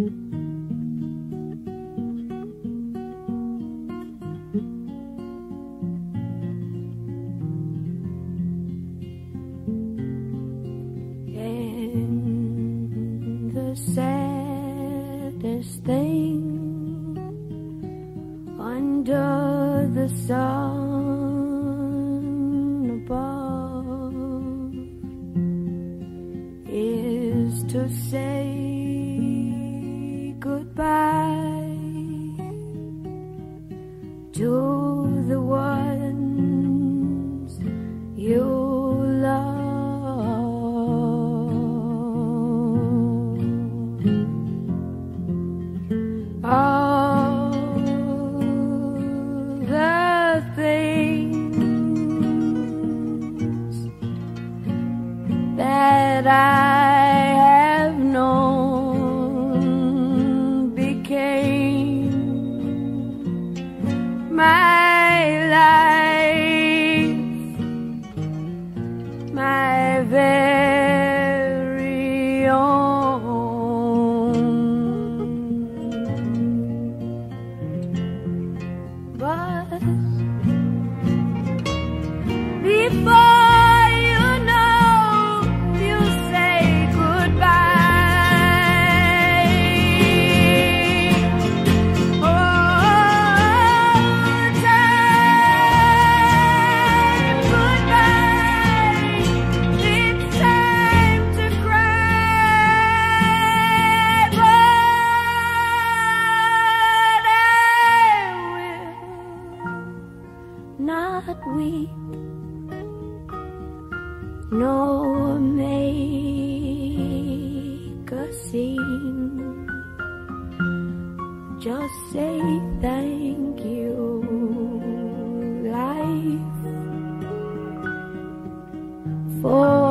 And the saddest thing under the sun above is to say All the things that I not weep nor make a scene. Just say thank you, life, for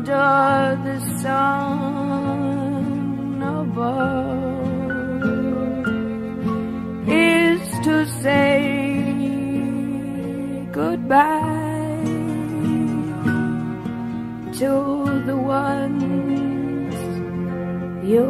under the sun above is to say goodbye to the ones you